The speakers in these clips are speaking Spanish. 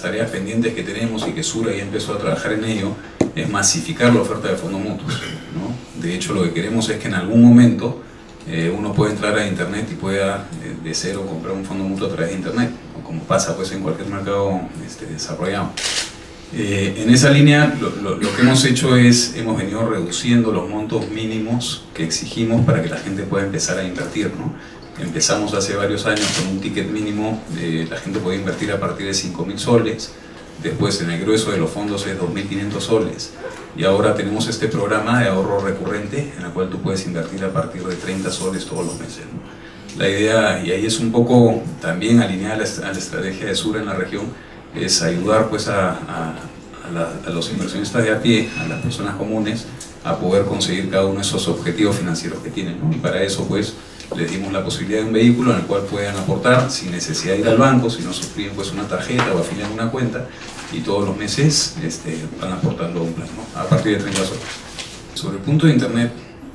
tareas pendientes que tenemos y que Sura ya empezó a trabajar en ello es masificar la oferta de fondos mutuos. ¿no? De hecho, lo que queremos es que en algún momento eh, uno pueda entrar a internet y pueda eh, de cero comprar un fondo mutuo a través de internet, como pasa pues en cualquier mercado este, desarrollado. Eh, en esa línea lo, lo, que hemos hecho es, hemos venido reduciendo los montos mínimos que exigimos para que la gente pueda empezar a invertir. ¿no? Empezamos hace varios años con un ticket mínimo, de, la gente puede invertir a partir de 5.000 soles, después en el grueso de los fondos es 2.500 soles, y ahora tenemos este programa de ahorro recurrente en el cual tú puedes invertir a partir de 30 soles todos los meses. La idea, y ahí es un poco también alineada a la, estrategia de Sur en la región, es ayudar pues a, a, a, los inversionistas de a pie, a las personas comunes, a poder conseguir cada uno de esos objetivos financieros que tienen. ¿no? Y para eso pues les dimos la posibilidad de un vehículo en el cual puedan aportar sin necesidad de ir al banco, si no suscriben pues una tarjeta o afilian una cuenta y todos los meses este, van aportando un plan, ¿no? a partir de 30 soles. Sobre el punto de internet,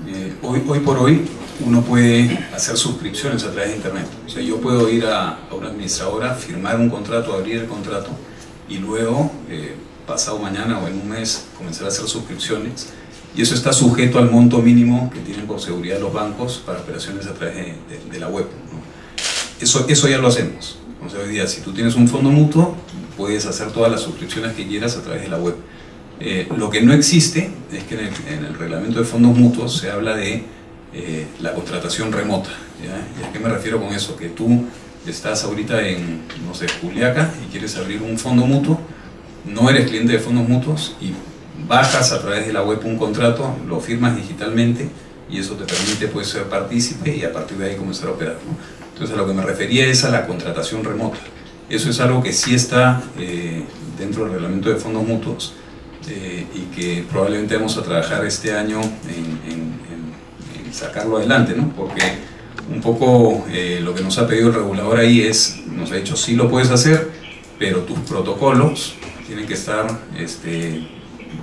eh, hoy, hoy por hoy uno puede hacer suscripciones a través de internet. O sea, yo puedo ir a, a una administradora, firmar un contrato, abrir el contrato y luego, eh, pasado mañana o en un mes, comenzar a hacer suscripciones y eso está sujeto al monto mínimo que tienen por seguridad los bancos para operaciones a través de, de, de la web. ¿no? Eso, eso ya lo hacemos. Sea, hoy día, si tú tienes un fondo mutuo, puedes hacer todas las suscripciones que quieras a través de la web. Eh, lo que no existe es que en el, en el, reglamento de fondos mutuos se habla de eh, la contratación remota. ¿ya? ¿Y a qué me refiero con eso? Que tú estás ahorita en, no sé, Juliaca y quieres abrir un fondo mutuo, no eres cliente de fondos mutuos y bajas a través de la web un contrato, lo firmas digitalmente y eso te permite pues, ser partícipe y a partir de ahí comenzar a operar. Entonces a lo que me refería es a la contratación remota. Eso es algo que sí está eh, dentro del reglamento de fondos mutuos eh, y que probablemente vamos a trabajar este año en sacarlo adelante, ¿no? porque un poco eh, lo que nos ha pedido el regulador ahí es, nos ha dicho sí lo puedes hacer, pero tus protocolos tienen que estar este,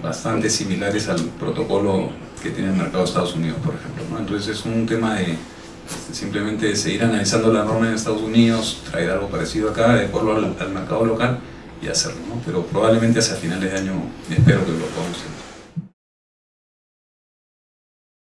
bastante similares al protocolo que tiene el mercado de Estados Unidos, por ejemplo. Entonces es un tema de simplemente seguir analizando la norma en Estados Unidos, traer algo parecido acá, adecuarlo al, al mercado local y hacerlo, ¿no? pero probablemente hacia finales de año espero que lo podamos hacer.